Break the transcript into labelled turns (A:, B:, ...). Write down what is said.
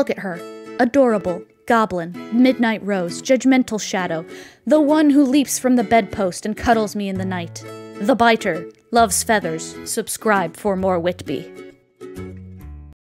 A: look at her. Adorable, goblin, midnight rose, judgmental shadow, the one who leaps from the bedpost and cuddles me in the night. The biter, loves feathers, subscribe for more Whitby.